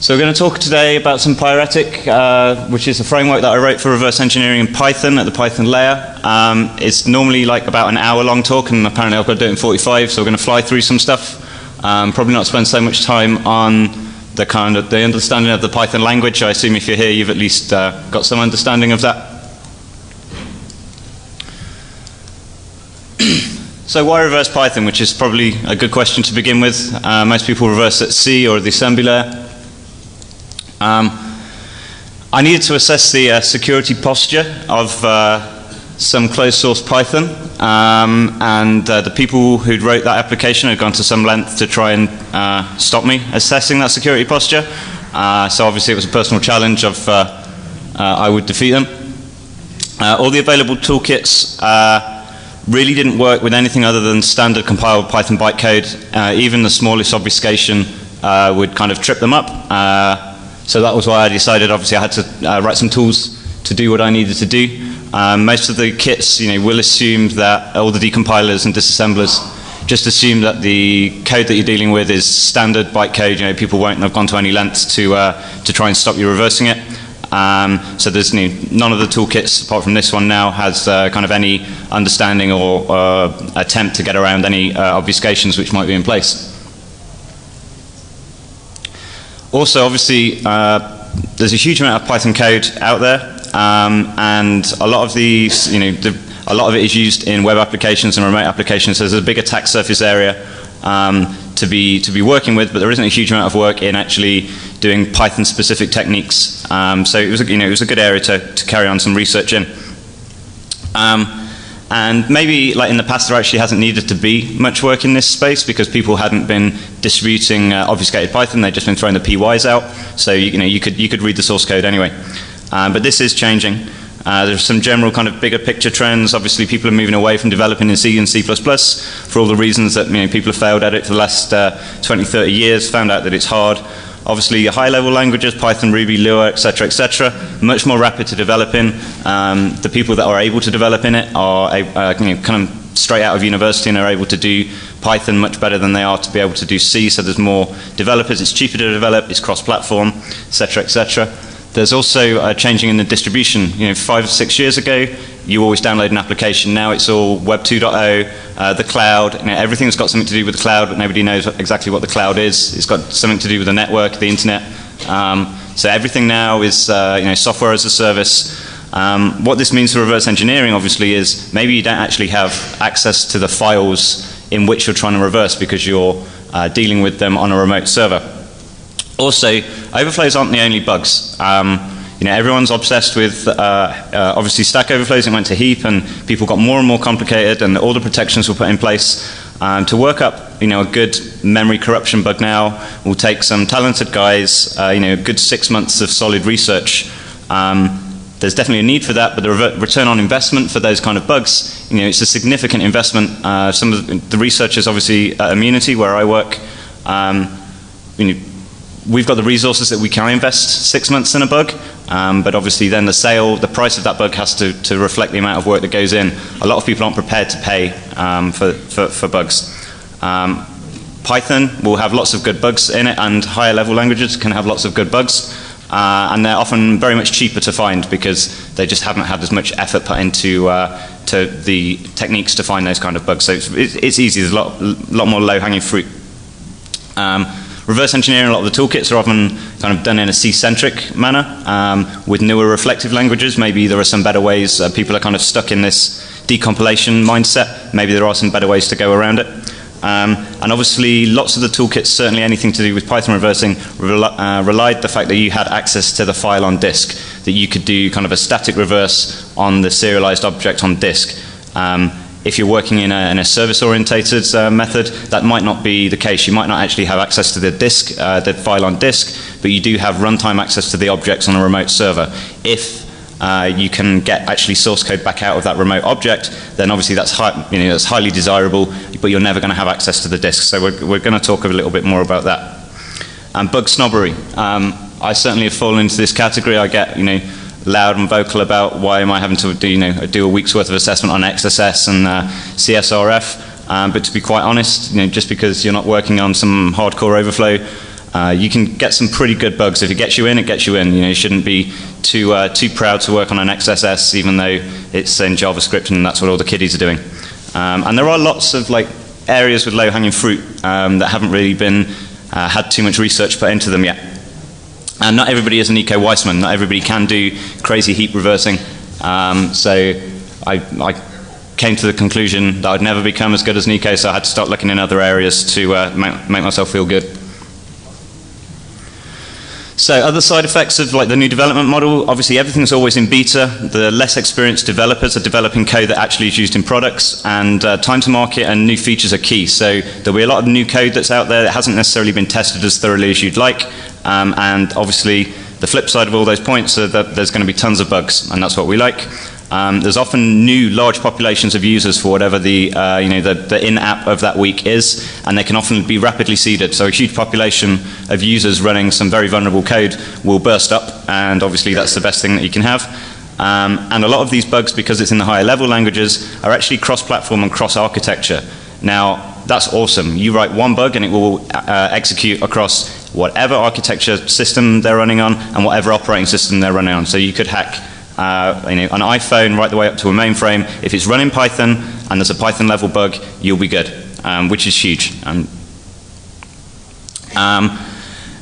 So we're going to talk today about some Pyretic, uh, which is a framework that I wrote for reverse engineering in Python at the Python layer. Um, it's normally like about an hour long talk, and apparently I've got to do it in 45, so we're going to fly through some stuff. Um, probably not spend so much time on the kind of the understanding of the Python language. I assume if you're here, you've at least uh, got some understanding of that. So why reverse Python, which is probably a good question to begin with. Uh, most people reverse at C or the assembly layer. Um, I needed to assess the uh, security posture of uh, some closed source Python, um, and uh, the people who wrote that application had gone to some length to try and uh, stop me assessing that security posture. Uh, so obviously it was a personal challenge of uh, I would defeat them. all the available toolkits really didn't work with anything other than standard compiled Python bytecode. even the smallest obfuscation would kind of trip them up. So that was why I decided, obviously, I had to uh, write some tools to do what I needed to do. Um, most of the kits, you know, will assume that all the decompilers and disassemblers just assume that the code that you're dealing with is standard bytecode. You know, people won't have gone to any lengths to uh, to try and stop you reversing it. Um, so there's you know, none of the toolkits, apart from this one now, has uh, kind of any understanding or uh, attempt to get around any uh, obfuscations which might be in place. Also, obviously, uh, there's a huge amount of Python code out there, um, and a lot of these, you know, the, a lot of it is used in web applications and remote applications. So there's a big attack surface area um, to be to be working with, but there isn't a huge amount of work in actually doing Python-specific techniques. Um, so it was, a, you know, it was a good area to, to carry on some research in. Um, and maybe, like in the past, there actually hasn't needed to be much work in this space because people hadn't been distributing uh, obfuscated Python; they'd just been throwing the PYs out. So you, know, you could you could read the source code anyway. Um, but this is changing. Uh, there's some general kind of bigger picture trends. Obviously, people are moving away from developing in C and C++ for all the reasons that you know, people have failed at it for the last uh, 20, 30 years, found out that it's hard. Obviously, high-level languages, Python, Ruby, Lua, etc., etc., much more rapid to develop in. Um, the people that are able to develop in it are uh, you know, kind of straight out of university and are able to do Python much better than they are to be able to do C. So there's more developers. It's cheaper to develop. It's cross-platform, etc., etc. There's also uh, changing in the distribution. You know, five or six years ago, you always download an application. Now it's all Web 2.0, uh, the cloud. You know, everything's got something to do with the cloud, but nobody knows exactly what the cloud is. It's got something to do with the network, the internet. Um, so everything now is uh, you know, software as a service. Um, what this means for reverse engineering, obviously, is maybe you don't actually have access to the files in which you're trying to reverse because you're uh, dealing with them on a remote server. Also, overflows aren't the only bugs. Um, you know, everyone's obsessed with, uh, uh, obviously, Stack Overflows. It went to heap, and people got more and more complicated, and all the protections were put in place. Um, to work up, you know, a good memory corruption bug now will take some talented guys, uh, you know, a good six months of solid research. Um, there's definitely a need for that, but the re return on investment for those kind of bugs, you know, it's a significant investment. Uh, some of the, the researchers, obviously, at Immunity, where I work, um, you know, we've got the resources that we can invest six months in a bug, um, but obviously then the sale, the price of that bug has to, to reflect the amount of work that goes in. A lot of people aren't prepared to pay um, for, for, for, bugs. Um, Python will have lots of good bugs in it, and higher level languages can have lots of good bugs. Uh, and they're often very much cheaper to find because they just haven't had as much effort put into uh, to the techniques to find those kind of bugs. So it's, it's easy. There's a lot, lot more low-hanging fruit. Um, Reverse engineering, a lot of the toolkits are often kind of done in a C-centric manner. Um, with newer reflective languages, maybe there are some better ways. Uh, people are kind of stuck in this decompilation mindset. Maybe there are some better ways to go around it. Um, and obviously, lots of the toolkits, certainly anything to do with Python reversing, uh, relied the fact that you had access to the file on disk, that you could do kind of a static reverse on the serialized object on disk. Um, if you're working in a, in a service-orientated uh, method, that might not be the case. You might not actually have access to the disk, uh, the file on disk, but you do have runtime access to the objects on a remote server. If uh, you can get actually source code back out of that remote object, then obviously that's, high, you know, that's highly desirable, but you're never going to have access to the disk. So we're, we're going to talk a little bit more about that. And bug snobbery. Um, I certainly have fallen into this category. I get, you know, loud and vocal about why am I having to do, you know, do a week's worth of assessment on XSS and uh, CSRF. Um, but to be quite honest, you know, just because you're not working on some hardcore overflow, Uh, you can get some pretty good bugs. If it gets you in, it gets you in. You know, you shouldn't be too uh, too proud to work on an XSS, even though it's in JavaScript and that's what all the kiddies are doing. Um, and there are lots of like areas with low-hanging fruit um, that haven't really been uh, had too much research put into them yet. And not everybody is a Nico Waisman. Not everybody can do crazy heap reversing. Um, so I, I, came to the conclusion that I'd never become as good as Nico, so I had to start looking in other areas to uh, make, make myself feel good. So other side effects of like the new development model, obviously everything's always in beta. The less experienced developers are developing code that actually is used in products, and uh, time to market and new features are key. So there'll be a lot of new code that's out there that hasn't necessarily been tested as thoroughly as you'd like, um, and obviously the flip side of all those points are that there's going to be tons of bugs, and that's what we like. Um, there's often new large populations of users for whatever the, uh, you know, the, the in-app of that week is, and they can often be rapidly seeded. So a huge population of users running some very vulnerable code will burst up, and obviously that's the best thing that you can have. Um, and a lot of these bugs, because it's in the higher level languages, are actually cross-platform and cross-architecture. Now, that's awesome. You write one bug and it will uh, execute across whatever architecture system they're running on and whatever operating system they're running on. So you could hack uh, you know, an iPhone right the way up to a mainframe. If it's running Python and there's a Python level bug, you'll be good, um, which is huge. Um, um,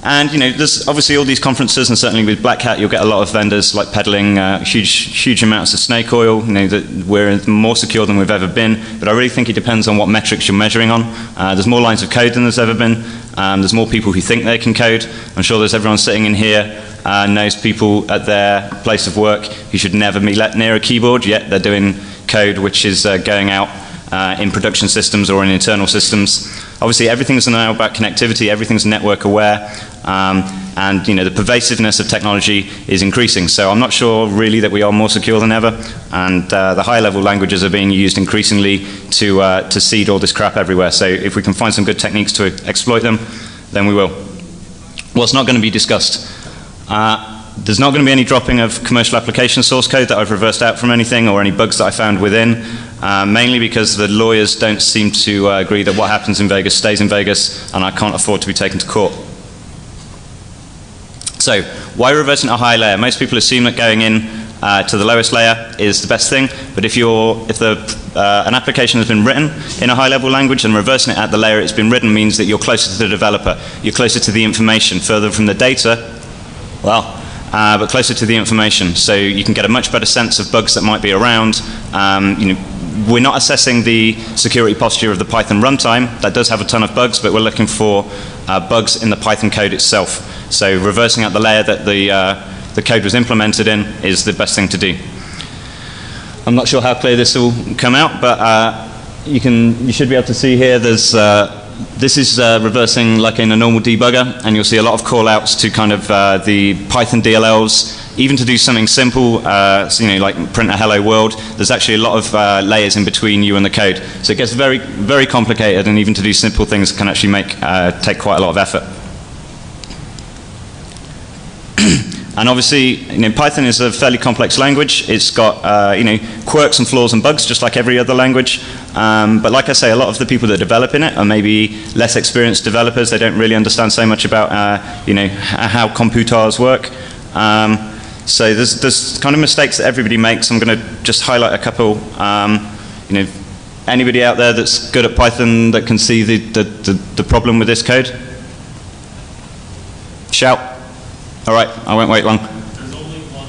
and you know, there's obviously all these conferences, and certainly with Black Hat, you'll get a lot of vendors like peddling uh, huge, huge amounts of snake oil. You know, that we're more secure than we've ever been. But I really think it depends on what metrics you're measuring on. Uh, there's more lines of code than there's ever been. Um, there's more people who think they can code. I'm sure there's everyone sitting in here uh, knows people at their place of work who should never be let near a keyboard, yet they're doing code which is uh, going out uh, in production systems or in internal systems. Obviously, everything's now about connectivity, everything's network aware, um, and you know, the pervasiveness of technology is increasing. So I'm not sure really that we are more secure than ever, and uh, the high level languages are being used increasingly to, uh, to seed all this crap everywhere. So if we can find some good techniques to exploit them, then we will. What's not going to be discussed? Uh, there's not going to be any dropping of commercial application source code that I've reversed out from anything or any bugs that I found within, uh, mainly because the lawyers don't seem to uh, agree that what happens in Vegas stays in Vegas and I can't afford to be taken to court. So, why reversing at a high layer? Most people assume that going in uh, to the lowest layer is the best thing, but if, you're, if the, uh, an application has been written in a high level language and reversing it at the layer it's been written means that you're closer to the developer, you're closer to the information, further from the data, well, uh, but closer to the information. So you can get a much better sense of bugs that might be around. Um, you know, we're not assessing the security posture of the Python runtime. That does have a ton of bugs, but we're looking for uh, bugs in the Python code itself. So reversing out the layer that the, uh, the code was implemented in is the best thing to do. I'm not sure how clear this will come out, but uh, you, can, you should be able to see here there's uh, this is uh, reversing like in a normal debugger, and you'll see a lot of callouts to kind of uh, the Python DLLs. Even to do something simple, uh, so, you know, like print a hello world, there's actually a lot of uh, layers in between you and the code. So it gets very, very complicated, and even to do simple things can actually make uh, take quite a lot of effort. And obviously, you know, Python is a fairly complex language. It's got uh, you know quirks and flaws and bugs, just like every other language. Um, but like I say, a lot of the people that develop in it are maybe less experienced developers. They don't really understand so much about uh, you know how computers work. Um, so there's, there's kind of mistakes that everybody makes. I'm going to just highlight a couple. Um, you know, anybody out there that's good at Python that can see the, the, the, the problem with this code? Shout. All right, I won't wait long. There's only one.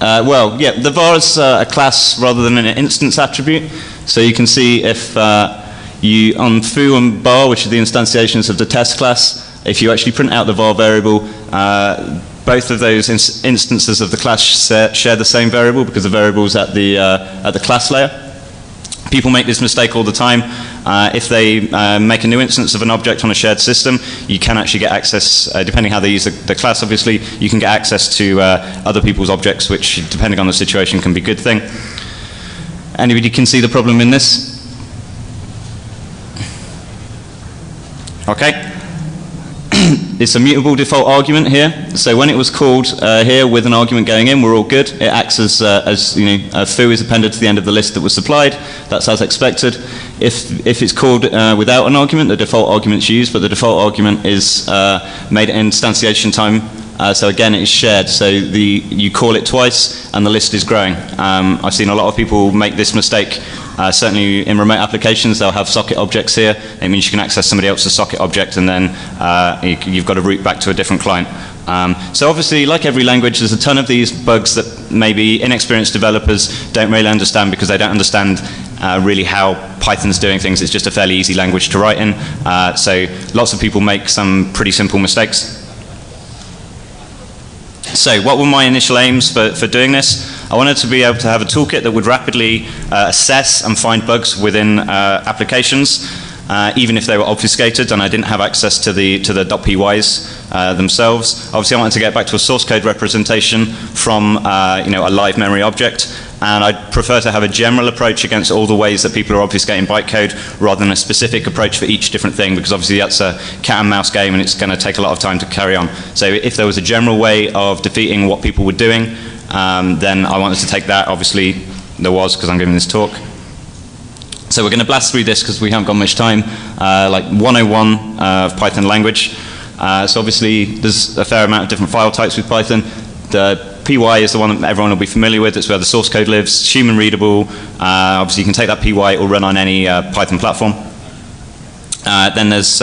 Uh, well, yeah, the var is uh, a class rather than an instance attribute. So you can see if uh, you, on foo and bar, which are the instantiations of the test class, if you actually print out the var variable, uh, both of those ins instances of the class share the same variable because the variable is at the, uh, at the class layer. People make this mistake all the time. Uh, if they uh, make a new instance of an object on a shared system, you can actually get access, uh, depending how they use the, the, class obviously, you can get access to uh, other people's objects, which depending on the situation can be a good thing. Anybody can see the problem in this? Okay. it's a mutable default argument here. So when it was called uh, here with an argument going in, we're all good. It acts as, uh, as you know, a foo is appended to the end of the list that was supplied. That's as expected. If, if it's called uh, without an argument, the default argument's used, but the default argument is uh, made at instantiation time. Uh, so again, it is shared. So the, you call it twice, and the list is growing. Um, I've seen a lot of people make this mistake. Uh, certainly in remote applications, they'll have socket objects here. It means you can access somebody else's socket object, and then uh, you, you've got to route back to a different client. Um, so obviously, like every language, there's a ton of these bugs that maybe inexperienced developers don't really understand because they don't understand uh, really how Python's doing things. It's just a fairly easy language to write in. Uh, so lots of people make some pretty simple mistakes. So what were my initial aims for, for doing this? I wanted to be able to have a toolkit that would rapidly uh, assess and find bugs within uh, applications, uh, even if they were obfuscated and I didn't have access to the, to the .pys uh, themselves. Obviously, I wanted to get back to a source code representation from uh, you know, a live memory object, and I'd prefer to have a general approach against all the ways that people are obfuscating bytecode rather than a specific approach for each different thing, because obviously that's a cat and mouse game and it's going to take a lot of time to carry on. So if there was a general way of defeating what people were doing, um, then I wanted to take that. Obviously, there was because I'm giving this talk. So we're going to blast through this because we haven't got much time, uh, like 101 uh, of Python language. Uh, so obviously, there's a fair amount of different file types with Python. The PY is the one that everyone will be familiar with. It's where the source code lives. It's human readable. Uh, obviously, you can take that PY or run on any uh, Python platform. Uh, then there's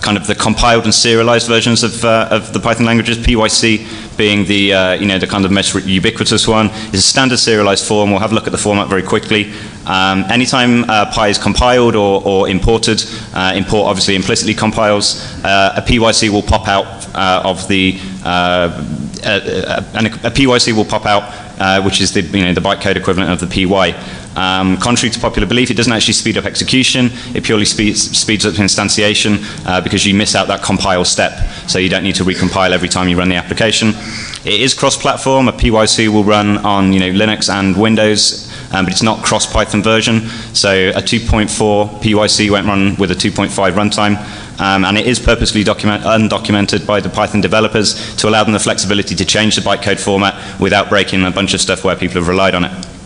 kind of the compiled and serialized versions of, uh, of the Python languages. PYC being the uh, you know the kind of most ubiquitous one is a standard serialized form. We'll have a look at the format very quickly. Um, anytime uh, Py is compiled or, or imported, uh, import obviously implicitly compiles. Uh, a PYC will pop out uh, of the and a, a, PYC will pop out, which is the you know the bytecode equivalent of the PY. Um, contrary to popular belief, it doesn't actually speed up execution. It purely speeds, speeds up instantiation uh, because you miss out that compile step. So you don't need to recompile every time you run the application. It is cross-platform. A PYC will run on you know, Linux and Windows, um, but it's not cross-Python version. So a 2.4 PYC won't run with a 2.5 runtime. Um, and it is purposely undocumented by the Python developers to allow them the flexibility to change the bytecode format without breaking a bunch of stuff where people have relied on it.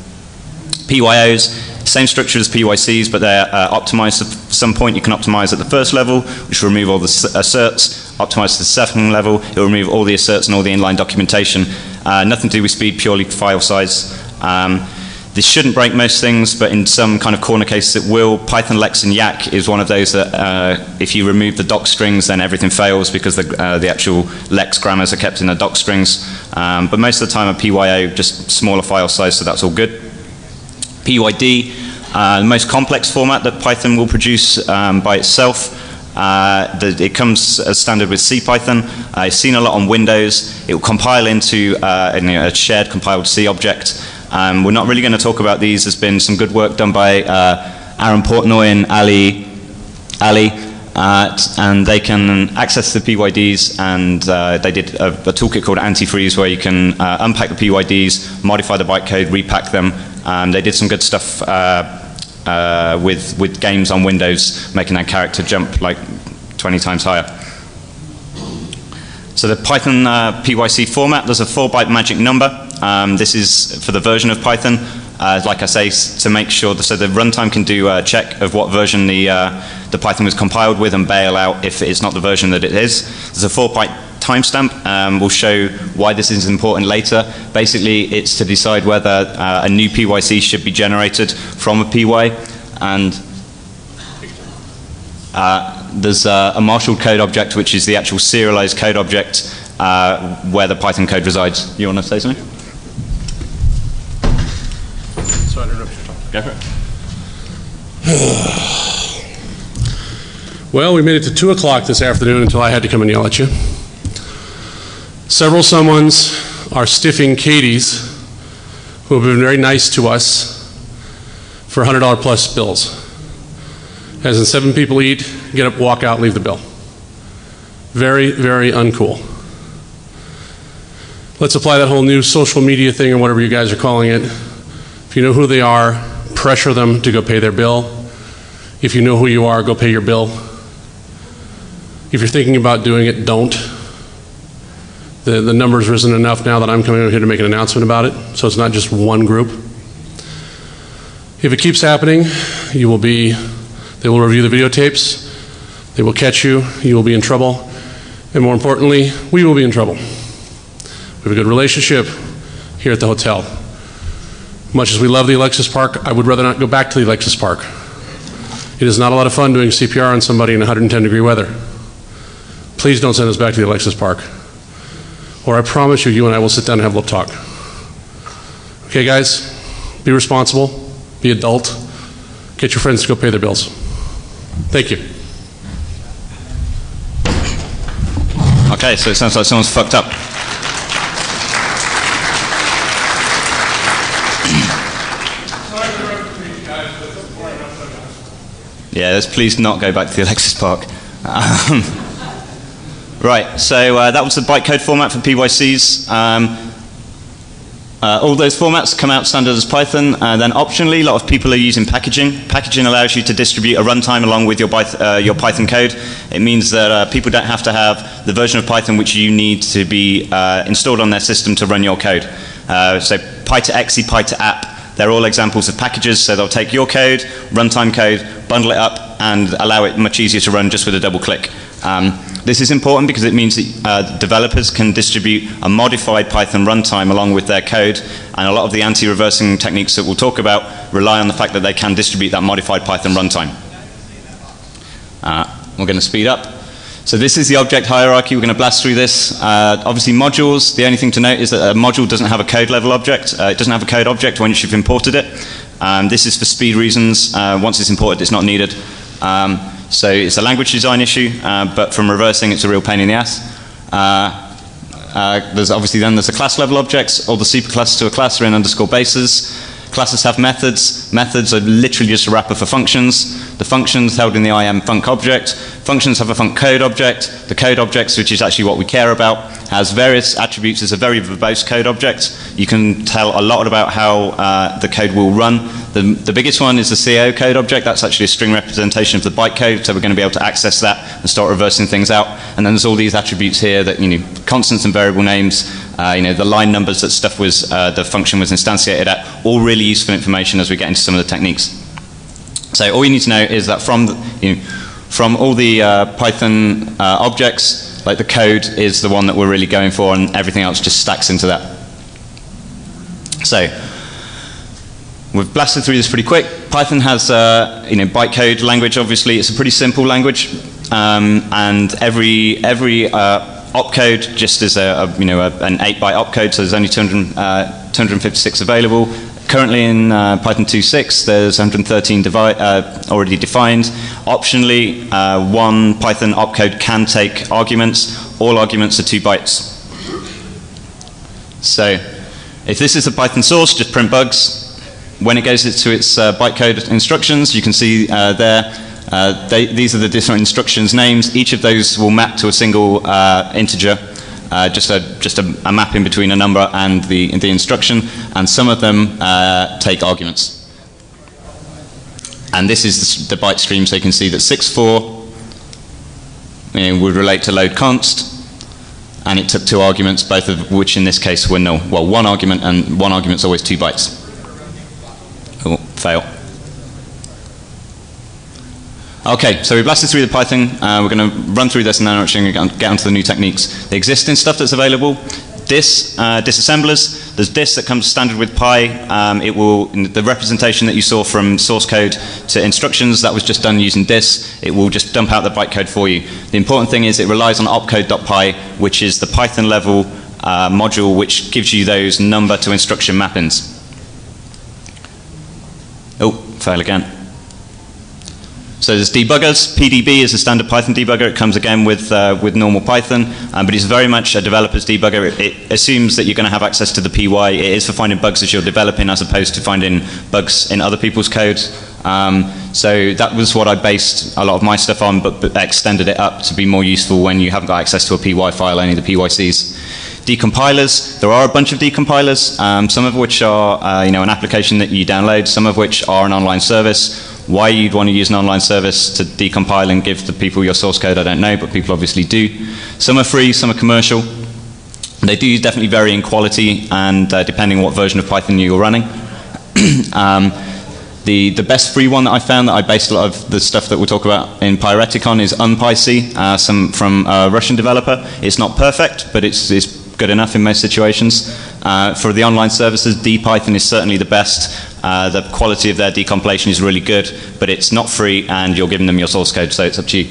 PYOs, same structure as PYCs, but they're uh, optimized at some point. You can optimize at the first level, which will remove all the asserts, optimize to the second level, it will remove all the asserts and all the inline documentation. Uh, nothing to do with speed, purely file size. Um, this shouldn't break most things, but in some kind of corner cases it will. Python Lex and Yacc is one of those that uh, if you remove the doc strings, then everything fails because the, uh, the actual Lex grammars are kept in the doc strings. Um, but most of the time a PYO, just smaller file size, so that's all good. PYD, uh, the most complex format that Python will produce um, by itself. Uh, the, it comes as standard with CPython. Uh, it's seen a lot on Windows. It will compile into uh, a, you know, a, shared compiled C object. Um, we're not really going to talk about these. There's been some good work done by uh, Aaron Portnoy and Ali, Ali and they can access the PYDs, and uh, they did a, a, toolkit called Antifreeze where you can unpack the PYDs, modify the bytecode, repack them. Um, they did some good stuff uh, uh, with, with games on Windows, making that character jump like 20 times higher. So the Python uh, PYC format, there's a 4-byte magic number. Um, this is for the version of Python. Uh, like I say, to make sure, that, so the runtime can do a check of what version the, uh, the Python was compiled with and bail out if it's not the version that it is. There's a four byte timestamp. Um, we'll show why this is important later. Basically, it's to decide whether uh, a new PYC should be generated from a PY. And uh, there's a marshaled code object, which is the actual serialized code object uh, where the Python code resides. You want to say something? So I don't know if you're talking. Go for it. well, we made it to 2 o'clock this afternoon until I had to come and yell at you. Several someone's are stiffing Kady's, who have been very nice to us for $100 plus bills. As in seven people eat, get up, walk out, leave the bill. Very, very uncool. Let's apply that whole new social media thing or whatever you guys are calling it if you know who they are, pressure them to go pay their bill. If you know who you are, go pay your bill. If you're thinking about doing it, don't. The, the number's risen enough now that I'm coming over here to make an announcement about it, so it's not just one group. If it keeps happening, you will be, they will review the videotapes, they will catch you, you will be in trouble, and more importantly, we will be in trouble. We have a good relationship here at the hotel. Much as we love the Alexis Park, I would rather not go back to the Alexis Park. It is not a lot of fun doing CPR on somebody in 110 degree weather. Please don't send us back to the Alexis Park. Or I promise you, you and I will sit down and have a little talk. Okay, guys? Be responsible, be adult, get your friends to go pay their bills. Thank you. Okay, so it sounds like someone's fucked up. Yeah, let's please not go back to the Alexis Park. Um, right, so uh, that was the bytecode format for PYCs. Um, uh, all those formats come out standard as Python, and then optionally, a lot of people are using packaging. Packaging allows you to distribute a runtime along with your, uh, your Python code. It means that uh, people don't have to have the version of Python which you need to be uh, installed on their system to run your code. Uh, so Py2Exe, Py2App, they're all examples of packages, so they'll take your code, runtime code, bundle it up, and allow it much easier to run just with a double click. Um, this is important because it means that uh, developers can distribute a modified Python runtime along with their code, and a lot of the anti-reversing techniques that we'll talk about rely on the fact that they can distribute that modified Python runtime. Uh, we're going to speed up. So this is the object hierarchy. We're going to blast through this. Uh, obviously, modules. The only thing to note is that a module doesn't have a code level object. Uh, it doesn't have a code object once you've imported it. Um, this is for speed reasons. Uh, once it's imported, it's not needed. Um, so it's a language design issue, uh, but from reversing, it's a real pain in the ass. Uh, uh, there's obviously then there's the class level objects. All the superclasses to a class are in underscore bases. Classes have methods. Methods are literally just a wrapper for functions. The functions held in the im_func object. Functions have a func code object. The code objects, which is actually what we care about, has various attributes. It's a very verbose code object. You can tell a lot about how uh, the code will run. The, the biggest one is the co_code object. That's actually a string representation of the bytecode, so we're going to be able to access that and start reversing things out. And then there's all these attributes here that, you know, constants and variable names, uh, you know, the line numbers that stuff was, uh, the function was instantiated at, all really useful information as we get into some of the techniques. So all you need to know is that from, the, you know, from all the uh, Python uh, objects, like the code is the one that we're really going for and everything else just stacks into that. So We've blasted through this pretty quick. Python has uh, you know bytecode language. Obviously, it's a pretty simple language, um, and every every uh, opcode just is a, a you know a, an 8-byte opcode. So there's only 200, uh, 256 available. Currently in uh, Python 2.6, there's 113 devi uh, already defined. Optionally, uh, one Python opcode can take arguments. All arguments are two bytes. So if this is a Python source, just print bugs. When it goes to its uh, bytecode instructions, you can see uh, there, uh, they, these are the different instructions names. Each of those will map to a single integer, uh, just, a, just a, a mapping between a number and the, the instruction, and some of them uh, take arguments. And this is the, the byte stream, so you can see that 6.4 you know, would relate to load const, and it took two arguments, both of which in this case were null. Well, one argument, and one argument is always two bytes. Oh, fail. Okay, so we blasted through the Python. Uh, we're going to run through this and then actually going to get onto the new techniques. The existing stuff that's available, dis, uh, disassemblers. There's dis that comes standard with Py. Um, it will, the representation that you saw from source code to instructions, that was just done using dis. It will just dump out the bytecode for you. The important thing is it relies on opcode.py, which is the Python level uh, module which gives you those number to instruction mappings. Oh, fail again. So there's debuggers. PDB is a standard Python debugger. It comes again with, uh, with normal Python, um, but it's very much a developer's debugger. It, it, assumes that you're going to have access to the PY. It is for finding bugs as you're developing as opposed to finding bugs in other people's code. Um, so that was what I based a lot of my stuff on, but, but extended it up to be more useful when you haven't got access to a PY file, only the PYCs. Decompilers, there are a bunch of decompilers, um, some of which are uh, you know, an application that you download, some of which are an online service. Why you'd want to use an online service to decompile and give the people your source code, I don't know, but people obviously do. Some are free, some are commercial. They do definitely vary in quality and uh, depending on what version of Python you're running. um, the, the best free one that I found that I based a lot of the stuff that we'll talk about in Pyretic on is UnPyC, uh, some from a Russian developer. It's not perfect, but it's, it's good enough in most situations. Uh, for the online services, dpython is certainly the best. Uh, the quality of their decompilation is really good, but it's not free and you're giving them your source code, so it's up to you.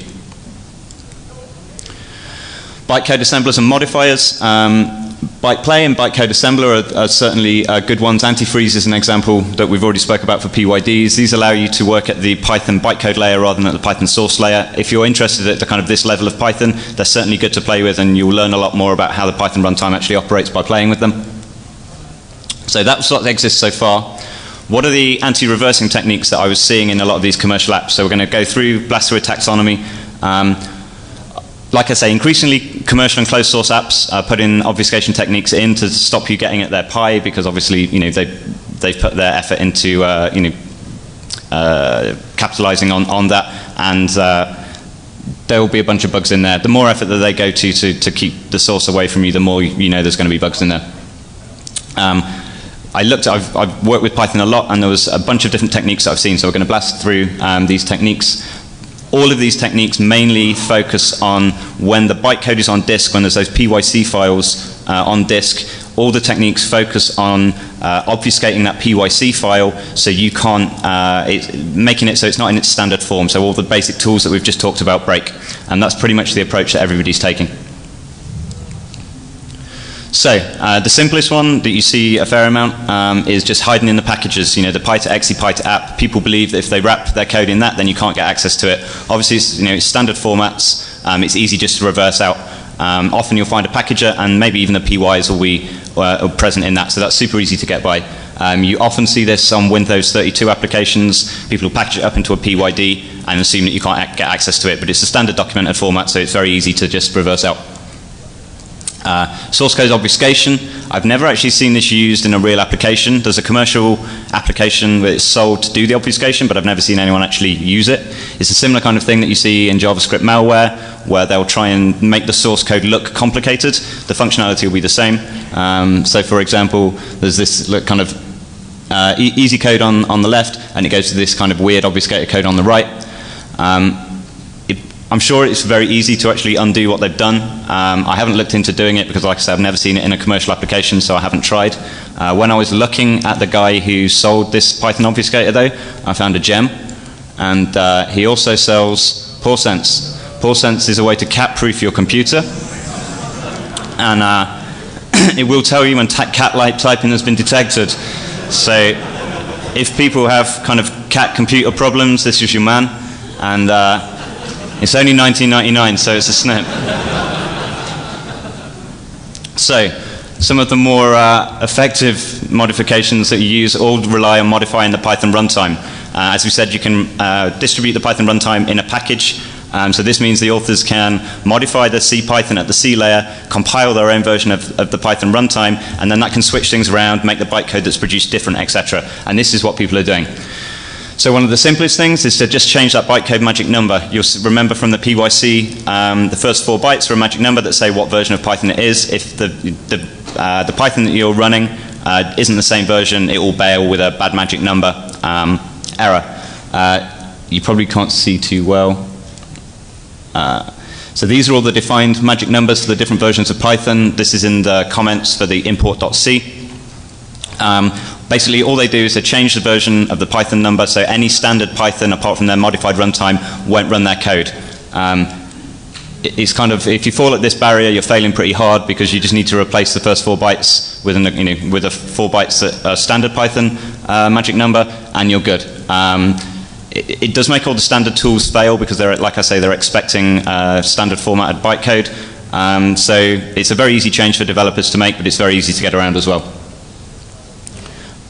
Bytecode assemblers and modifiers. Um, BytePlay and bytecode assembler are, are certainly uh, good ones. Antifreeze is an example that we've already spoke about for PYDs. These allow you to work at the Python bytecode layer rather than at the Python source layer. If you're interested at the kind of this level of Python, they're certainly good to play with and you'll learn a lot more about how the Python runtime actually operates by playing with them. So that's what exists so far. What are the anti-reversing techniques that I was seeing in a lot of these commercial apps? So we're going to go through, blast through a taxonomy. Um, like I say, increasingly commercial and closed source apps are putting obfuscation techniques in to stop you getting at their pie because obviously, you know, they, they've put their effort into, uh, you know, uh, capitalizing on, on that and uh, there will be a bunch of bugs in there. The more effort that they go to, to to keep the source away from you, the more you know there's going to be bugs in there. Um, I looked, at, I've, I've, worked with Python a lot and there was a bunch of different techniques that I've seen, so we're going to blast through um, these techniques all of these techniques mainly focus on when the bytecode is on disk, when there's those PYC files uh, on disk, all the techniques focus on uh, obfuscating that PYC file so you can't, uh, it, making it so it's not in its standard form. So all the basic tools that we've just talked about break. And that's pretty much the approach that everybody's taking. So uh, the simplest one that you see a fair amount um, is just hiding in the packages. You know, the Py2Exe, PyTe app. People believe that if they wrap their code in that, then you can't get access to it. Obviously, it's, you know, it's standard formats. Um, it's easy just to reverse out. Um, often you'll find a packager, and maybe even the PYs will be uh, present in that. So that's super easy to get by. Um, you often see this on Windows 32 applications. People will package it up into a PYD and assume that you can't get access to it, but it's a standard documented format, so it's very easy to just reverse out. Uh, source code obfuscation, I've never actually seen this used in a real application. There's a commercial application that is sold to do the obfuscation, but I've never seen anyone actually use it. It's a similar kind of thing that you see in JavaScript malware, where they'll try and make the source code look complicated. The functionality will be the same. Um, so for example, there's this kind of uh, e easy code on, on the left, and it goes to this kind of weird obfuscated code on the right. Um, I'm sure it's very easy to actually undo what they've done. Um, I haven't looked into doing it because, like I said, I've never seen it in a commercial application, so I haven't tried. Uh, when I was looking at the guy who sold this Python obfuscator, though, I found a gem, and uh, he also sells PawSense. PawSense is a way to cat-proof your computer, and uh, it will tell you when cat-like typing has been detected. So, if people have kind of cat computer problems, this is your man, and uh, it's only 1999, so it's a snip. so, some of the more uh, effective modifications that you use all rely on modifying the Python runtime. Uh, as we said, you can uh, distribute the Python runtime in a package. Um, so this means the authors can modify the C Python at the C layer, compile their own version of, of the Python runtime, and then that can switch things around, make the bytecode that's produced different, etc. And this is what people are doing. So one of the simplest things is to just change that bytecode magic number. You'll remember from the PYC, um, the first four bytes are a magic number that say what version of Python it is. If the, the, uh, the Python that you're running uh, isn't the same version, it will bail with a bad magic number um, error. Uh, you probably can't see too well. Uh, so these are all the defined magic numbers for the different versions of Python. This is in the comments for the import.c. Um, basically, all they do is they change the version of the Python number, so any standard Python, apart from their modified runtime, won't run their code. Um, it's kind of if you fall at this barrier, you're failing pretty hard because you just need to replace the first four bytes with, an, you know, with a four bytes uh, standard Python uh, magic number, and you're good. Um, it, it, does make all the standard tools fail because they're, like I say, they're expecting uh, standard formatted bytecode. Um, so it's a very easy change for developers to make, but it's very easy to get around as well.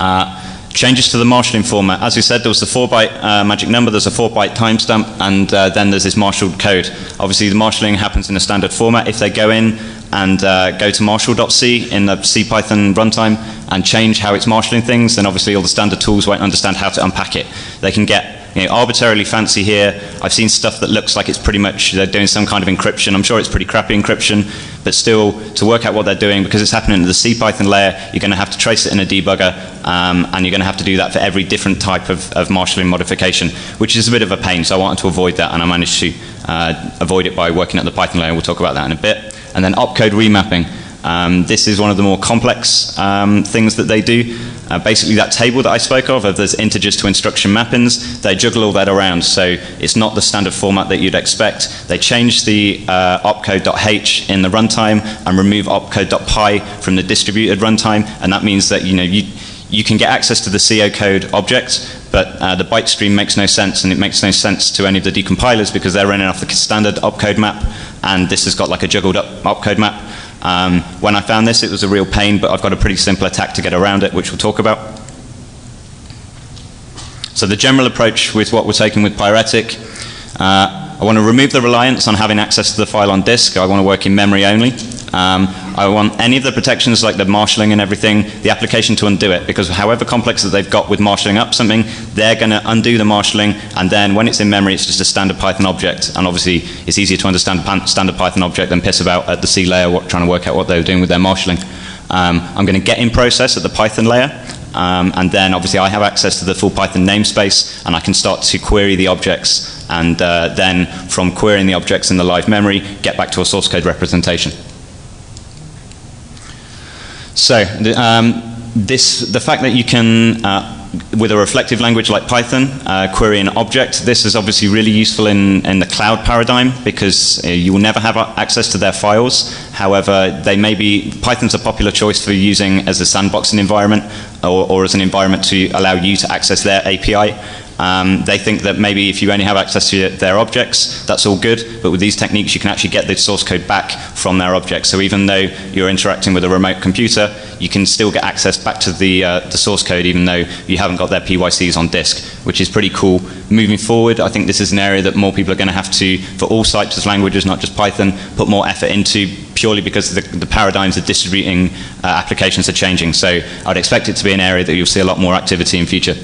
Uh, changes to the marshalling format. As we said, there was the 4-byte uh, magic number, there's a 4-byte timestamp, and uh, then there's this marshaled code. Obviously, the marshalling happens in a standard format. If they go in and uh, go to marshal.c in the CPython runtime and change how it's marshalling things, then obviously all the standard tools won't understand how to unpack it. They can get you know, arbitrarily fancy here. I've seen stuff that looks like it's pretty much they're doing some kind of encryption. I'm sure it's pretty crappy encryption, but still to work out what they're doing because it's happening at the CPython layer, you're going to have to trace it in a debugger, um, and you're going to have to do that for every different type of, of marshalling modification, which is a bit of a pain. So I wanted to avoid that, and I managed to uh, avoid it by working at the Python layer. We'll talk about that in a bit. And then opcode remapping. Um, this is one of the more complex um, things that they do. Uh, basically, that table that I spoke of, of those integers to instruction mappings, they juggle all that around. So it's not the standard format that you'd expect. They change the uh, opcode.h in the runtime and remove opcode.py from the distributed runtime, and that means that you know you you can get access to the CO code object, but uh, the byte stream makes no sense, and it makes no sense to any of the decompilers because they're running off the standard opcode map, and this has got like a juggled up opcode map. Um, when I found this, it was a real pain, but I've got a pretty simple attack to get around it, which we'll talk about. So the general approach with what we're taking with Pyretic, uh, I want to remove the reliance on having access to the file on disk. I want to work in memory only. Um, I want any of the protections like the marshalling and everything, the application to undo it, because however complex that they've got with marshalling up something, they're going to undo the marshalling, and then when it's in memory, it's just a standard Python object. And obviously, it's easier to understand a standard Python object than piss about at the C layer what, trying to work out what they were doing with their marshalling. Um, I'm going to get in process at the Python layer, um, and then obviously I have access to the full Python namespace, and I can start to query the objects, and uh, then from querying the objects in the live memory, get back to a source code representation. So um, this, the fact that you can, uh, with a reflective language like Python, uh, query an object, this is obviously really useful in, in the cloud paradigm because uh, you will never have access to their files. However, they may be, Python's a popular choice for using as a sandboxing environment or, or as an environment to allow you to access their API. Um, they think that maybe if you only have access to their objects, that's all good, but with these techniques you can actually get the source code back from their objects. So even though you're interacting with a remote computer, you can still get access back to the, uh, the source code even though you haven't got their PYCs on disk, which is pretty cool. Moving forward, I think this is an area that more people are going to have to, for all types of languages, not just Python, put more effort into purely because the, the paradigms of distributing uh, applications are changing. So I'd expect it to be an area that you'll see a lot more activity in future.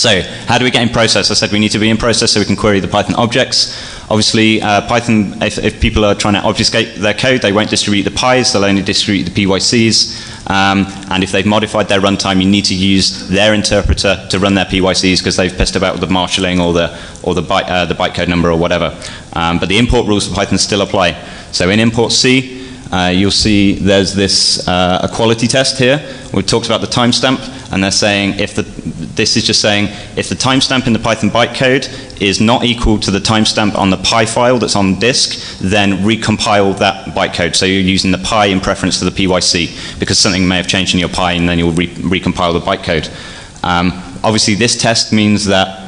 So how do we get in process? I said we need to be in process so we can query the Python objects. Obviously, uh, Python, if, if, people are trying to obfuscate their code, they won't distribute the PYs, they'll only distribute the PYCs. Um, and if they've modified their runtime, you need to use their interpreter to run their PYCs because they've pissed about with the marshalling or the, or the, byte, uh, the bytecode number or whatever. Um, but the import rules for Python still apply. So in import C, uh, you'll see there's this uh, equality test here, which talks about the timestamp, and they're saying if the, this is just saying if the timestamp in the Python bytecode is not equal to the timestamp on the py file that's on disk, then recompile that bytecode. So you're using the py in preference to the PYC, because something may have changed in your py, and then you'll re recompile the bytecode. Um, obviously, this test means that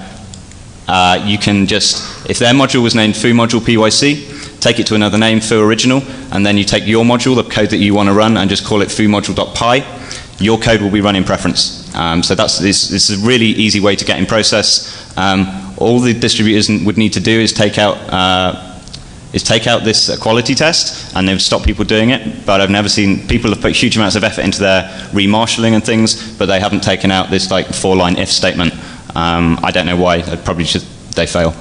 uh, you can just, if their module was named foo module PYC, take it to another name, foo original, and then you take your module, the code that you want to run, and just call it foo module.py. Your code will be run in preference. Um, so that's this, this, is a really easy way to get in process. Um, all the distributors would need to do is take out uh, is take out this quality test and they've stopped people doing it. But I've never seen people have put huge amounts of effort into their remarshalling and things, but they haven't taken out this like four line if statement. Um, I don't know why. I'd probably should they fail.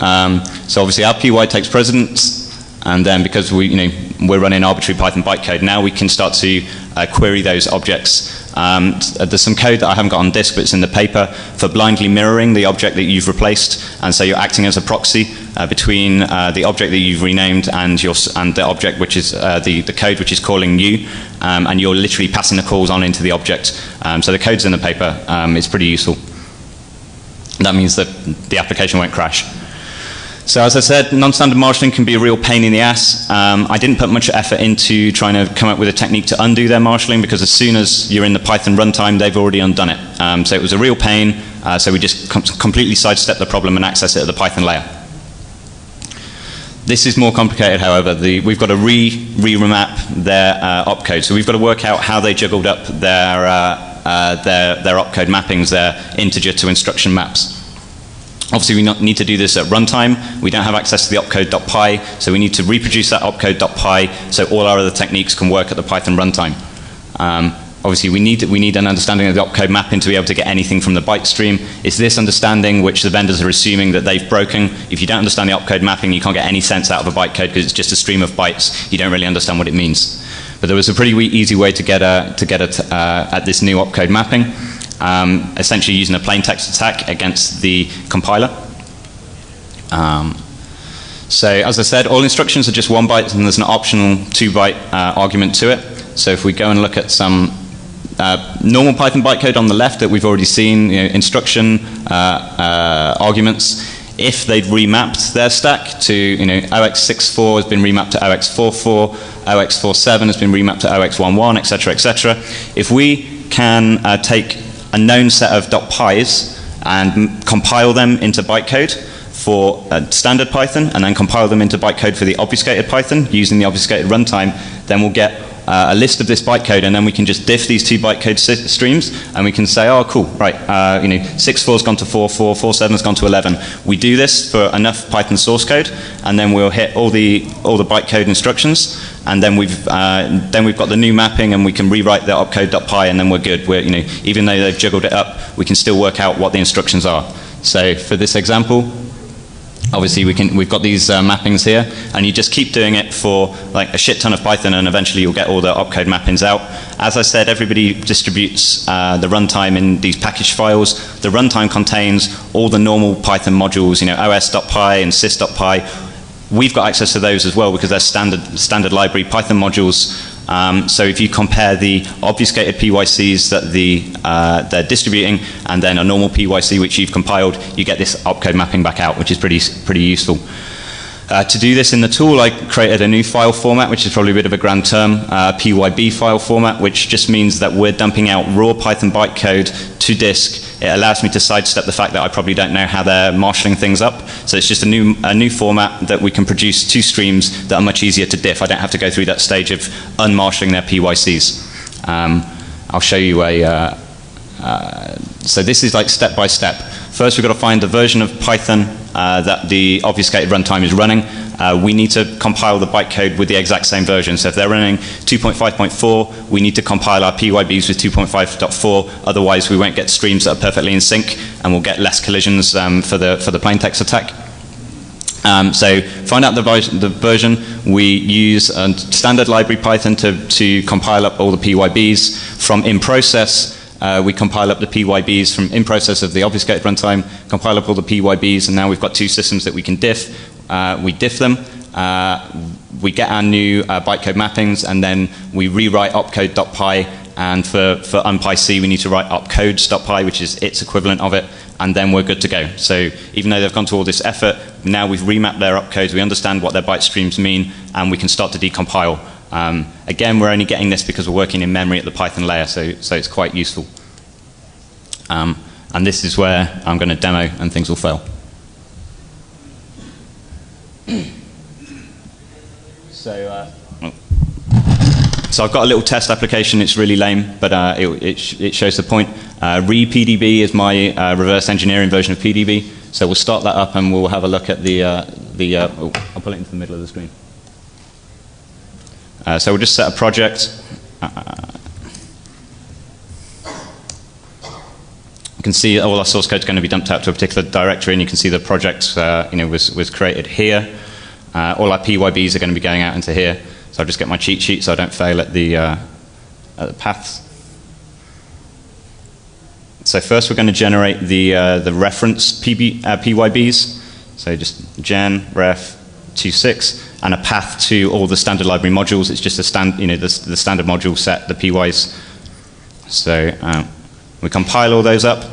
Um, so obviously our PY takes precedence, and then because we, you know, we're running arbitrary Python bytecode, now we can start to uh, query those objects. Um, there's some code that I haven't got on disk, but it's in the paper for blindly mirroring the object that you've replaced, and so you're acting as a proxy uh, between uh, the object that you've renamed and your and the object which is uh, the the code which is calling you, um, and you're literally passing the calls on into the object. Um, so the code's in the paper. Um, it's pretty useful. That means that the application won't crash. So as I said, non-standard marshalling can be a real pain in the ass. Um, I didn't put much effort into trying to come up with a technique to undo their marshalling because as soon as you're in the Python runtime, they've already undone it. Um, so it was a real pain. Uh, so we just com completely sidestepped the problem and access it at the Python layer. This is more complicated, however. The, we've got to re, re-remap their uh, opcode. So we've got to work out how they juggled up their, uh, uh their, their opcode mappings, their integer to instruction maps. Obviously, we need to do this at runtime. We don't have access to the opcode.py, so we need to reproduce that opcode.py so all our other techniques can work at the Python runtime. Um, obviously we need, we need an understanding of the opcode mapping to be able to get anything from the byte stream. It's this understanding which the vendors are assuming that they've broken. If you don't understand the opcode mapping, you can't get any sense out of a bytecode because it's just a stream of bytes. You don't really understand what it means. But there was a pretty easy way to get, a, to get uh, at this new opcode mapping, um, essentially using a plain text attack against the compiler. Um, so as I said, all instructions are just one byte and there's an optional two byte uh, argument to it. So if we go and look at some uh, normal Python bytecode on the left that we've already seen, you know, instruction uh, uh arguments, if they'd remapped their stack to, you know, OX64 has been remapped to OX44, OX47 has been remapped to OX11, etc., etc. If we can uh, take a known set of .pys and compile them into bytecode, for uh, standard Python and then compile them into bytecode for the obfuscated Python using the obfuscated runtime, then we'll get uh, a list of this bytecode and then we can just diff these two bytecode streams and we can say, oh, cool, right, uh, you know, 6.4 has gone to 4.4, 4.7 has gone to 11. We do this for enough Python source code and then we'll hit all the, all the bytecode instructions and then we've, uh, then we've got the new mapping and we can rewrite the opcode.py and then we're good. We're, you know, even though they've juggled it up, we can still work out what the instructions are. So for this example, obviously we can, we've got these uh, mappings here, and you just keep doing it for like a shit ton of Python, and eventually you'll get all the opcode mappings out. As I said, everybody distributes uh, the runtime in these package files. The runtime contains all the normal Python modules, you know, os.py and sys.py. We've got access to those as well because they're standard, standard library Python modules um, so if you compare the obfuscated PYCs that the, uh, they're distributing and then a normal PYC which you've compiled, you get this opcode mapping back out, which is pretty, pretty useful. Uh, to do this in the tool, I created a new file format, which is probably a bit of a grand term, uh, PYB file format, which just means that we're dumping out raw Python bytecode to disk. It allows me to sidestep the fact that I probably don't know how they're marshalling things up. So it's just a new, a new format that we can produce two streams that are much easier to diff. I don't have to go through that stage of unmarshalling their PYCs. Um, I'll show you a, uh, uh, so this is like step by step. First, we've got to find the version of Python uh, that the obfuscated runtime is running. Uh, we need to compile the bytecode with the exact same version. So if they're running 2.5.4, we need to compile our PYBs with 2.5.4. Otherwise, we won't get streams that are perfectly in sync, and we'll get less collisions um, for the for the plain text attack. Um, so find out the, the, version. We use a standard library Python to, to compile up all the PYBs from in process. Uh, we compile up the PYBs from in process of the obfuscated runtime, compile up all the PYBs, and now we've got two systems that we can diff. Uh, we diff them, uh, we get our new uh, bytecode mappings, and then we rewrite opcode.py. And for, for unpyc, we need to write opcodes.py, which is its equivalent of it, and then we're good to go. So even though they've gone to all this effort, now we've remapped their opcodes, we understand what their byte streams mean, and we can start to decompile. Um, again, we're only getting this because we're working in memory at the Python layer, so, so it's quite useful. Um, and this is where I'm going to demo and things will fail. so, uh, so I've got a little test application. It's really lame, but uh, it, it, sh it, shows the point. Uh, RePDB is my uh, reverse engineering version of PDB. So we'll start that up and we'll have a look at the, uh, the uh, oh, I'll put it into the middle of the screen. Uh, so we'll just set a project. You can see all our source code is going to be dumped out to a particular directory, and you can see the project uh, you know, was, was created here. Uh, all our PYBs are going to be going out into here. So I'll just get my cheat sheet so I don't fail at the, uh, at the paths. So first we're going to generate the, uh, the reference PB, PYBs. So just gen ref 26 and a path to all the standard library modules. It's just a stand, you know, the, the standard module set, the PYs. So um, we compile all those up.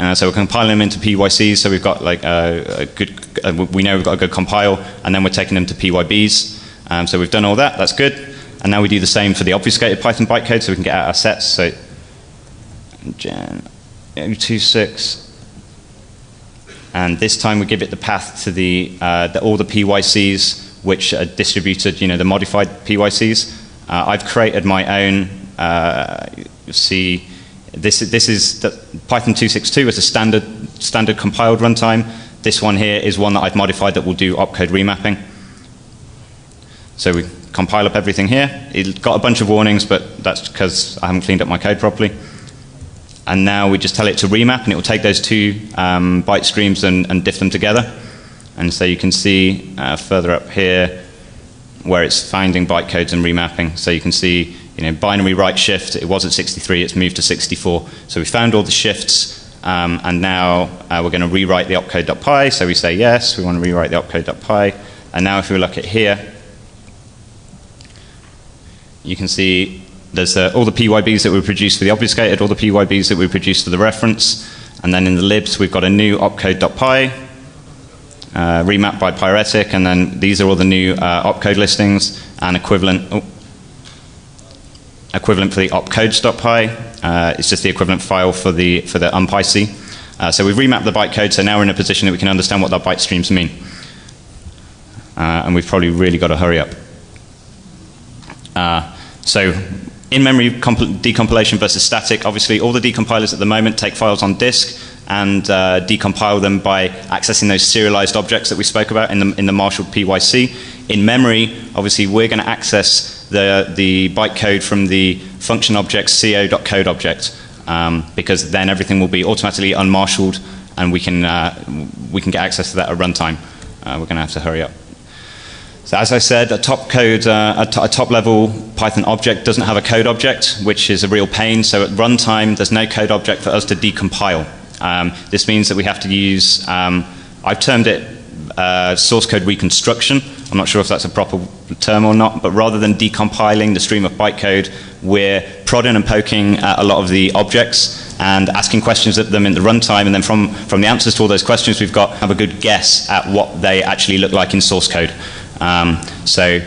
Uh, so we're compiling them into PYCs. So we've got like a, a good, uh, we know we've got a good compile, and then we're taking them to PYBs. Um, so we've done all that. That's good. And now we do the same for the obfuscated Python bytecode, so we can get out our sets. So gen 26 and this time we give it the path to the, uh, the all the PYCs which are distributed, you know, the modified PYCs. Uh, I've created my own, uh, see, this, this is, the, Python 262 is a standard, standard compiled runtime. This one here is one that I've modified that will do opcode remapping. So we compile up everything here. It got a bunch of warnings, but that's because I haven't cleaned up my code properly. And now we just tell it to remap, and it will take those two um, byte streams and, and, diff them together. And so you can see uh, further up here where it's finding bytecodes and remapping. So you can see, you know, binary write shift. It was at 63, it's moved to 64. So we found all the shifts, um, and now uh, we're going to rewrite the opcode.py. So we say yes, we want to rewrite the opcode.py. And now if we look at here, you can see there's uh, all the PYBs that we produced for the obfuscated, all the PYBs that we produced for the reference, and then in the libs we've got a new opcode.py, uh, remapped by Pyretic, and then these are all the new uh, opcode listings and equivalent. Oh, equivalent for the opcodes.py. Uh, it's just the equivalent file for the for the unpyc. Uh, so we've remapped the bytecode, so now we're in a position that we can understand what our byte streams mean. Uh, and we've probably really got to hurry up. Uh, so in-memory decompilation versus static, obviously all the decompilers at the moment take files on disk and uh, decompile them by accessing those serialized objects that we spoke about in the, in the marshaled PYC. In memory, obviously we're going to access the, the bytecode from the function object co_code object um, because then everything will be automatically unmarshaled and we can, uh, we can get access to that at runtime. Uh, we're going to have to hurry up. So as I said, a top code, uh, a, top level Python object doesn't have a code object, which is a real pain. So at runtime, there's no code object for us to decompile. Um, this means that we have to use, um, I've termed it uh, source code reconstruction. I'm not sure if that's a proper term or not, but rather than decompiling the stream of bytecode, we're prodding and poking at a lot of the objects and asking questions at them in the runtime, and then from, from the answers to all those questions we've got, have a good guess at what they actually look like in source code. Um, so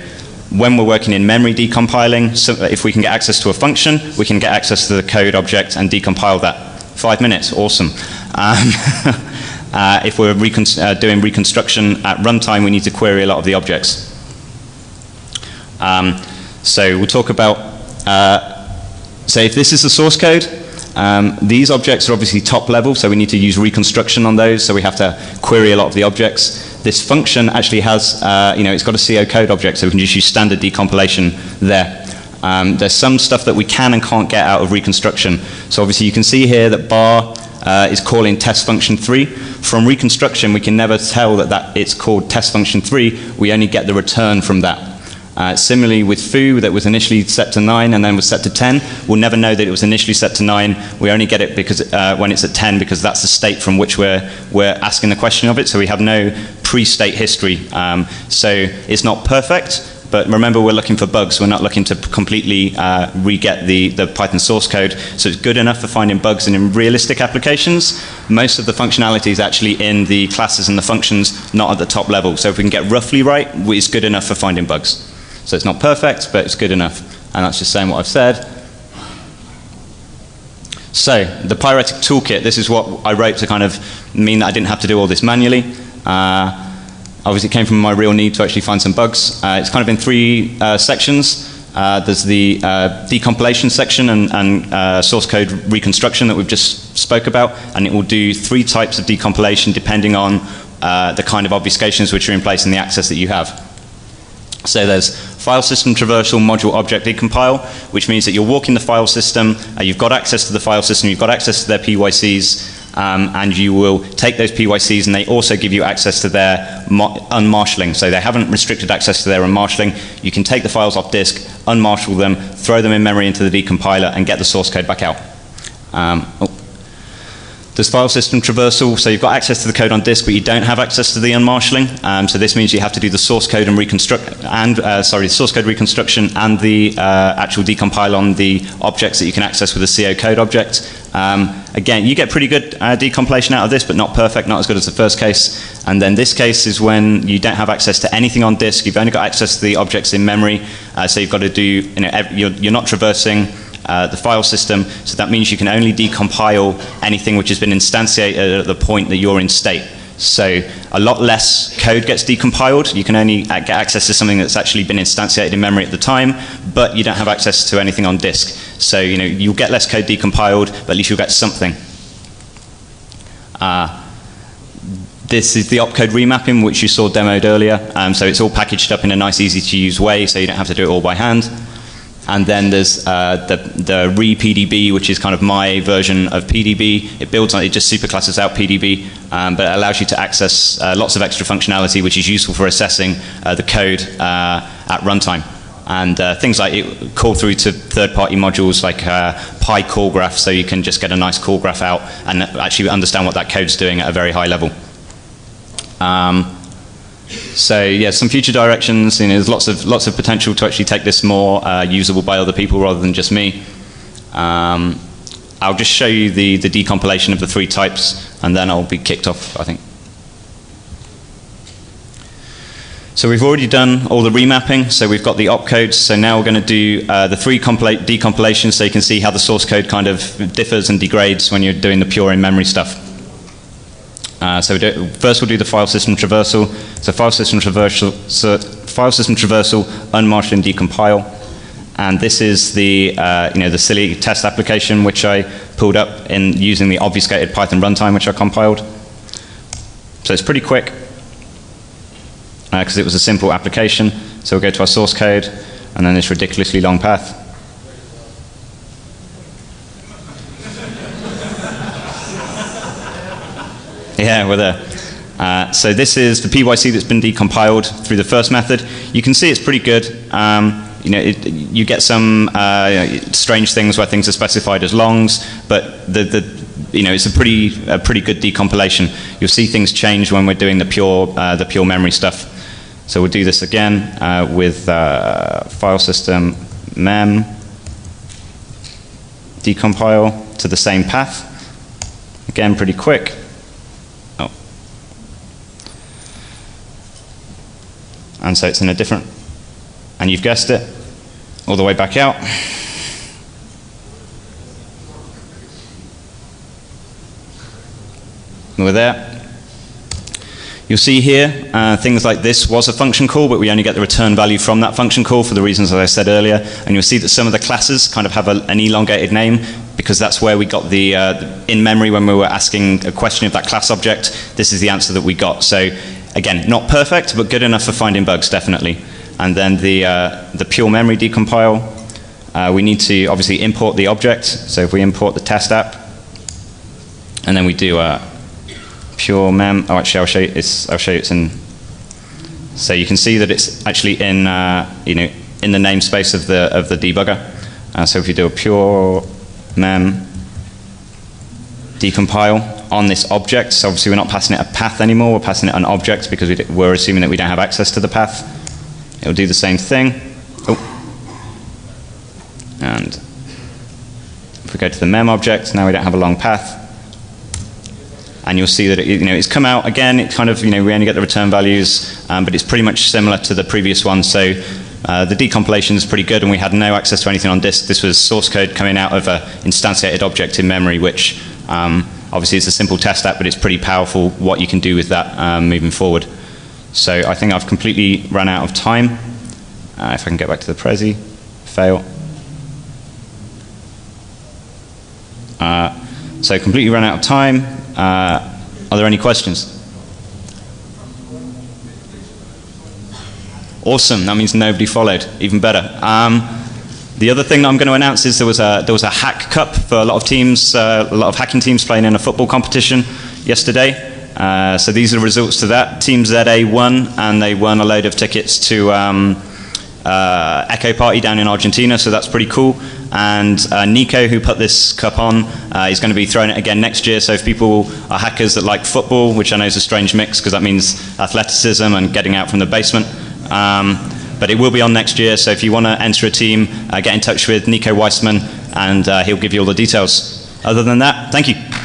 when we're working in memory decompiling, so if we can get access to a function, we can get access to the code object and decompile that. Five minutes, awesome. Um, uh, if we're recon uh, doing reconstruction at runtime, we need to query a lot of the objects. Um, so we'll talk about, uh, so if this is the source code, um, these objects are obviously top level, so we need to use reconstruction on those, so we have to query a lot of the objects this function actually has, uh, you know, it's got a co_code object, so we can just use standard decompilation there. Um, there's some stuff that we can and can't get out of reconstruction. So obviously you can see here that bar uh, is calling test function 3. From reconstruction, we can never tell that, that it's called test function 3. We only get the return from that. Uh, similarly with foo that was initially set to 9 and then was set to 10, we'll never know that it was initially set to 9. We only get it because, uh, when it's at 10 because that's the state from which we're, we're asking the question of it, so we have no pre-state history. Um, so it's not perfect, but remember we're looking for bugs. We're not looking to completely uh, re-get the, the Python source code. So it's good enough for finding bugs and in realistic applications. Most of the functionality is actually in the classes and the functions, not at the top level. So if we can get roughly right, it's good enough for finding bugs. So it's not perfect, but it's good enough. And that's just saying what I've said. So, the Pyretic toolkit, this is what I wrote to kind of mean that I didn't have to do all this manually. Uh, obviously, it came from my real need to actually find some bugs. Uh, it's kind of in three uh, sections. Uh, there's the uh, decompilation section and, and uh, source code reconstruction that we've just spoke about, and it will do three types of decompilation depending on the kind of obfuscations which are in place and the access that you have. So there's file system traversal module object decompile, which means that you're walking the file system, uh, you've got access to the file system, you've got access to their PYCs, um, and you will take those PYCs and they also give you access to their unmarshalling. So they haven't restricted access to their unmarshalling. You can take the files off disk, unmarshal them, throw them in memory into the decompiler, and get the source code back out. Um, oh. There's file system traversal, so you've got access to the code on disk, but you don't have access to the unmarshalling. Um, so this means you have to do the source code and reconstruct, and uh, sorry, source code reconstruction and the uh, actual decompile on the objects that you can access with a co_code object. Um, again, you get pretty good uh, decompilation out of this, but not perfect, not as good as the first case. And then this case is when you don't have access to anything on disk. You've only got access to the objects in memory, uh, so you've got to do, you know, you're, you're not traversing uh, the file system. So that means you can only decompile anything which has been instantiated at the point that you're in state. So a lot less code gets decompiled. You can only get access to something that's actually been instantiated in memory at the time, but you don't have access to anything on disk. So you know you'll get less code decompiled, but at least you'll get something. Uh, this is the opcode remapping, which you saw demoed earlier. Um, so it's all packaged up in a nice, easy to use way, so you don't have to do it all by hand. And then there's uh, the, the re-PDB, which is kind of my version of PDB. It builds on, it just superclasses out PDB, um, but it allows you to access uh, lots of extra functionality, which is useful for assessing uh, the code uh, at runtime. And uh, things like it call through to third-party modules like uh, PyCallGraph, so you can just get a nice call graph out and actually understand what that code's doing at a very high level. Um, so yeah, some future directions. You know, there's lots of lots of potential to actually take this more uh, usable by other people rather than just me. Um, I'll just show you the the decompilation of the three types, and then I'll be kicked off. I think. So we've already done all the remapping. So we've got the opcodes. So now we're going to do uh, the three decompilations, so you can see how the source code kind of differs and degrades when you're doing the pure in-memory stuff. Uh, so we do, first we'll do the file system traversal. So file system traversal, so file system traversal, unmarshal and decompile. And this is the, uh, you know, the silly test application which I pulled up in using the obfuscated Python runtime which I compiled. So it's pretty quick because uh, it was a simple application. So we'll go to our source code and then this ridiculously long path. Yeah, we're there. Uh, so this is the PYC that's been decompiled through the first method. You can see it's pretty good. Um, you know, it, you get some uh, strange things where things are specified as longs, but the, the you know, it's a pretty, a pretty good decompilation. You'll see things change when we're doing the pure, uh, the pure memory stuff. So we'll do this again uh, with uh, file system mem decompile to the same path. Again, pretty quick. And so it's in a different, and you've guessed it, all the way back out. We're there. You'll see here uh, things like this was a function call, but we only get the return value from that function call for the reasons that I said earlier. And you'll see that some of the classes kind of have a, an elongated name because that's where we got the, uh, in memory when we were asking a question of that class object. This is the answer that we got. So Again, not perfect, but good enough for finding bugs, definitely. And then the, uh, the pure memory decompile, uh, we need to obviously import the object. So if we import the test app, and then we do a pure mem, oh actually I'll show you, it's, I'll show you it's in, so you can see that it's actually in, uh, you know, in the namespace of the, of the debugger. Uh, so if you do a pure mem decompile, on this object. So obviously we're not passing it a path anymore, we're passing it an object because we are assuming that we don't have access to the path. It'll do the same thing. Oh. And if we go to the mem object, now we don't have a long path. And you'll see that it, you know, it's come out again, it kind of, you know, we only get the return values, um, but it's pretty much similar to the previous one. So uh, the decompilation is pretty good and we had no access to anything on disk. This was source code coming out of an instantiated object in memory, which um, Obviously, it's a simple test app, but it's pretty powerful what you can do with that um, moving forward. So I think I've completely run out of time. Uh, if I can get back to the Prezi, fail. Uh, so completely run out of time. Uh, are there any questions? Awesome. That means nobody followed. Even better. Um, the other thing that I'm going to announce is there was a, there was a hack cup for a lot of teams, uh, a lot of hacking teams playing in a football competition yesterday. Uh, so these are the results to that. Team ZA won, and they won a load of tickets to um, uh, Ekoparty down in Argentina, so that's pretty cool. And uh, Nico, who put this cup on, uh, is going to be throwing it again next year. So if people are hackers that like football, which I know is a strange mix because that means athleticism and getting out from the basement, um, but it will be on next year. So if you want to enter a team, uh, get in touch with Nico Waisman, and uh, he'll give you all the details. Other than that, thank you.